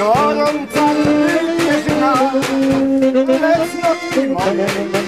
Let's not be money.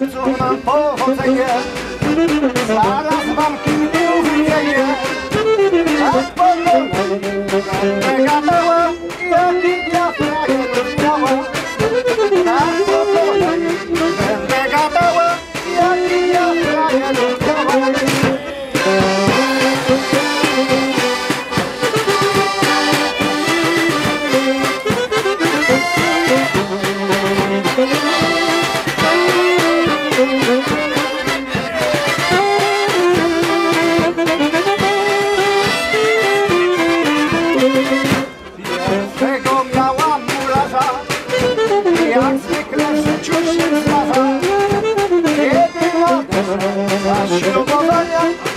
chłopcu nam powodzenie Zaraz wam kim mówienie Tak panu Mega Thank you.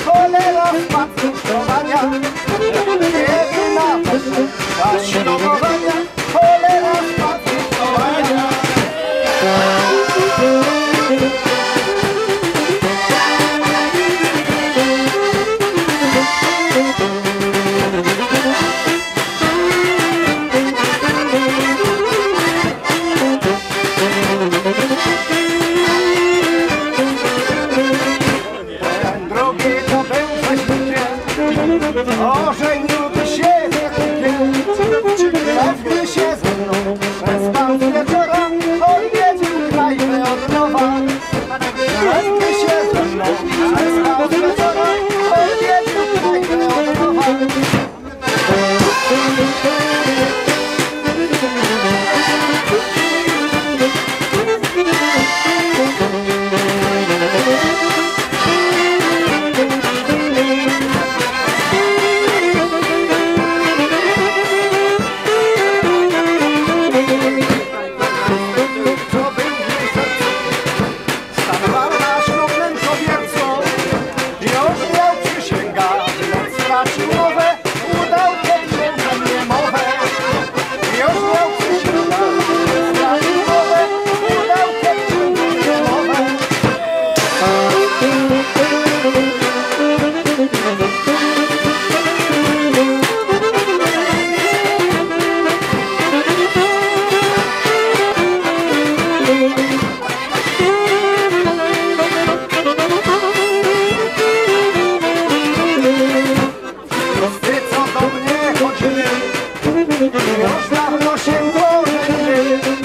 Stop washing me.